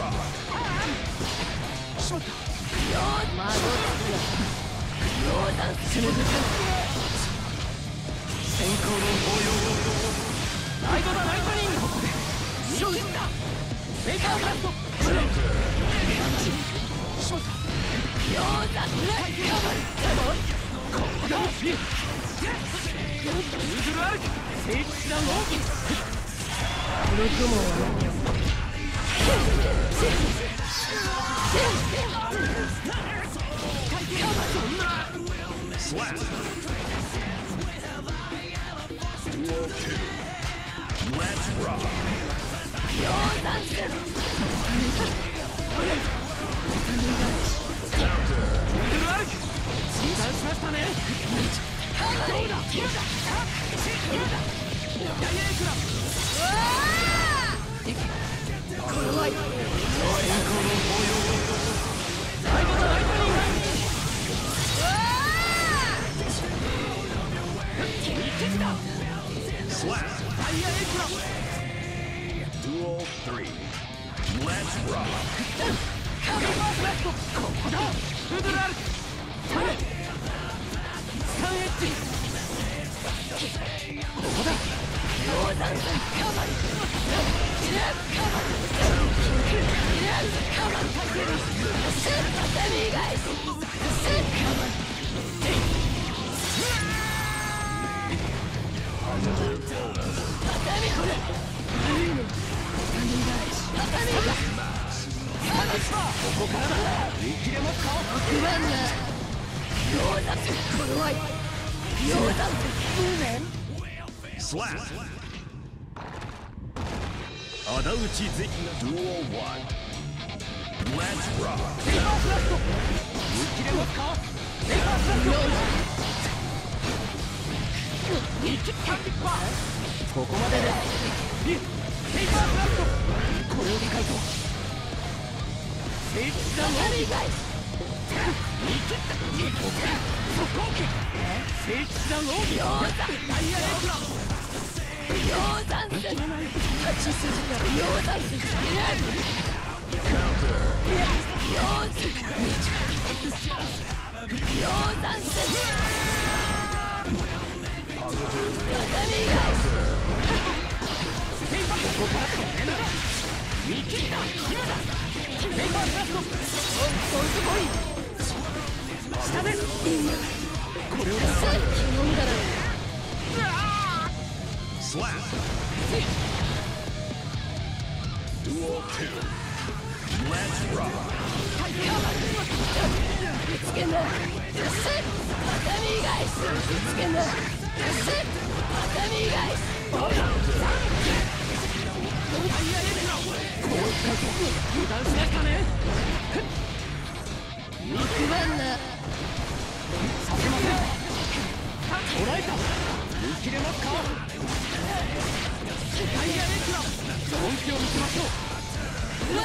しまった魔導士溶断する先行の抱擁ライドだライトニングここで勝負だメカブラストしまった溶断ライトここだフィーズルアルク聖地だのこの雲は Slap. Duo kill. Let's rock. Counter. 診 Slap! Duel 3. Let's rock. カメラブラストここかけるスッタミーガイススッカバリ畳これいいの畳が畳がここからだ見切れますか不安な溶断この愛溶断無念 Slap. 仇討ちぜ Duo one. Let's rock. ペーパーブラスト見切れますかペーパーブラスト見切ったここまでですペーパーブラストこれを理解と聖地だのみが見切ったそこ聖地だのみダイヤエクラ溶断する勝ち筋が溶断する Counter. 溶断溶断する Positive. 畳がペーパーここかった今だペーパーブラストおおすごい下ですこれをさっき飲んだら Slap. 本気を見せましょううわ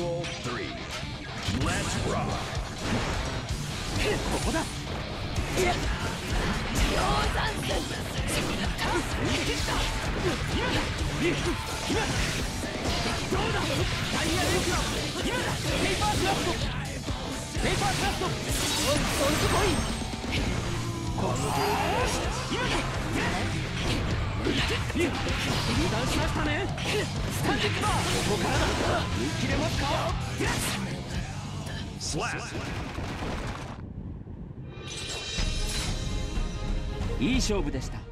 Duel 3. Let's rock. ここだどうだタイヤレクラ今だペーパークラフトペーパークラフトソンスコイン今いい勝負でした。